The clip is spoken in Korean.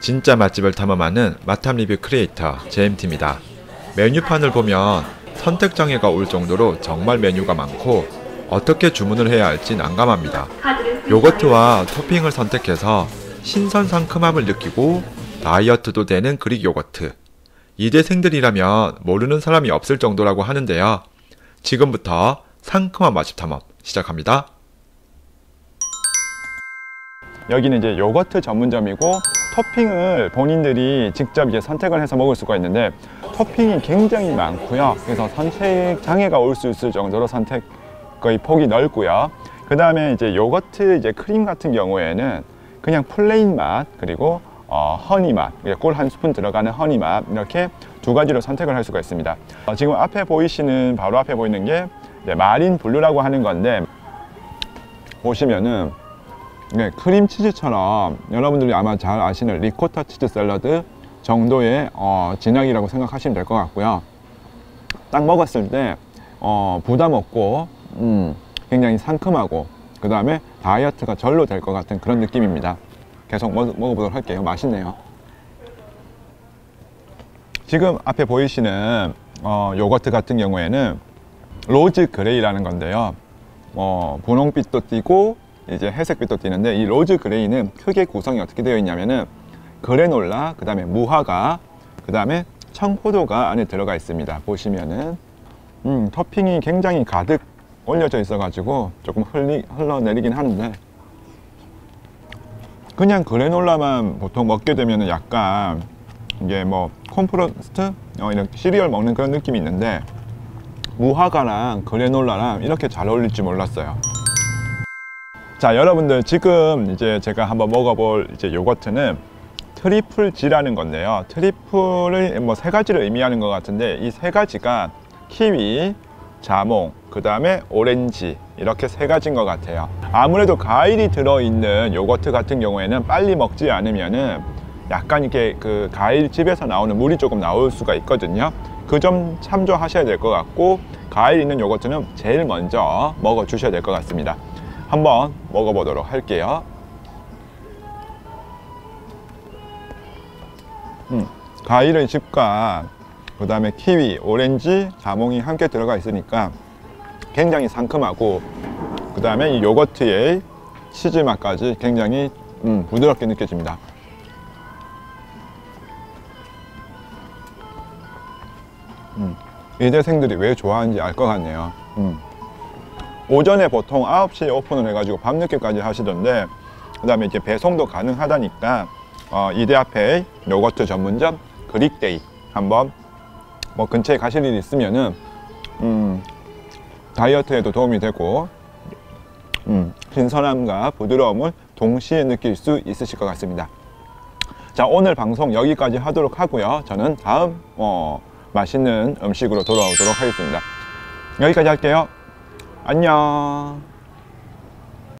진짜 맛집을 탐험하는 맛탐 리뷰 크리에이터 JMT입니다. 메뉴판을 보면 선택 장애가 올 정도로 정말 메뉴가 많고 어떻게 주문을 해야 할지 난감합니다. 요거트와 토핑을 선택해서 신선 상큼함을 느끼고 다이어트도 되는 그릭 요거트. 이대생들이라면 모르는 사람이 없을 정도라고 하는데요. 지금부터 상큼한 맛집 탐험 시작합니다. 여기는 이제 요거트 전문점이고 토핑을 본인들이 직접 이제 선택을 해서 먹을 수가 있는데 토핑이 굉장히 많고요. 그래서 선택 장애가 올 수 있을 정도로 선택의 폭이 넓고요. 그 다음에 이제 요거트 이제 크림 같은 경우에는 그냥 plain 맛 그리고 어, honey 맛, 꿀 한 스푼 들어가는 honey 맛 이렇게 두 가지로 선택을 할 수가 있습니다. 어, 지금 앞에 보이시는 바로 앞에 보이는 게 marine blue라고 하는 건데 보시면은 네, 크림치즈처럼 여러분들이 아마 잘 아시는 리코타 치즈 샐러드 정도의 어, 진영이라고 생각하시면 될 것 같고요. 딱 먹었을 때 어, 부담 없고 음, 굉장히 상큼하고 그 다음에 다이어트가 절로 될 것 같은 그런 느낌입니다. 계속 먹, 먹어보도록 할게요. 맛있네요. 지금 앞에 보이시는 어, 요거트 같은 경우에는 rose gray라는 건데요. 어, 분홍빛도 띠고 이제 회색빛도 띠는데 이 rose gray는 크게 구성이 어떻게 되어 있냐면은 그래놀라, 그 다음에 무화과, 그 다음에 청포도가 안에 들어가 있습니다. 보시면은 음, 토핑이 굉장히 가득 올려져 있어 가지고 조금 흘리, 흘러내리긴 하는데 그냥 그래놀라만 보통 먹게 되면 약간 이게 뭐 콘푸로스트 어, 이런 시리얼 먹는 그런 느낌이 있는데 무화과랑 그래놀라랑 이렇게 잘 어울릴 줄 몰랐어요 자 여러분들 지금 이제 제가 한번 먹어볼 이제 요거트는 triple G라는 건데요. triple을 뭐 세 가지를 의미하는 것 같은데 이 세 가지가 키위, 자몽, 그 다음에 오렌지 이렇게 세 가지인 것 같아요. 아무래도 과일이 들어있는 요거트 같은 경우에는 빨리 먹지 않으면은 약간 이렇게 그 과일집에서 나오는 물이 조금 나올 수가 있거든요. 그 점 참조하셔야 될 것 같고 과일 있는 요거트는 제일 먼저 먹어 주셔야 될 것 같습니다 한번 먹어 보도록 할게요. 음, 과일의 집과 그 다음에 키위, 오렌지, 자몽이 함께 들어가 있으니까 굉장히 상큼하고 그 다음에 이 요거트의 치즈 맛까지 굉장히 음, 부드럽게 느껴집니다. 음, 이대생들이 왜 좋아하는지 알 것 같네요. 음. 오전에 보통 9시에 오픈을 해가지고 밤늦게까지 하시던데 그 다음에 이제 배송도 가능하다니까 어, 이대 앞에 요거트 전문점 그릭데이 한번 뭐 근처에 가실 일 있으면은 음, 다이어트에도 도움이 되고 음, 신선함과 부드러움을 동시에 느낄 수 있으실 것 같습니다. 자 오늘 방송 여기까지 하도록 하고요. 저는 다음 어, 맛있는 음식으로 돌아오도록 하겠습니다. 여기까지 할게요 안녕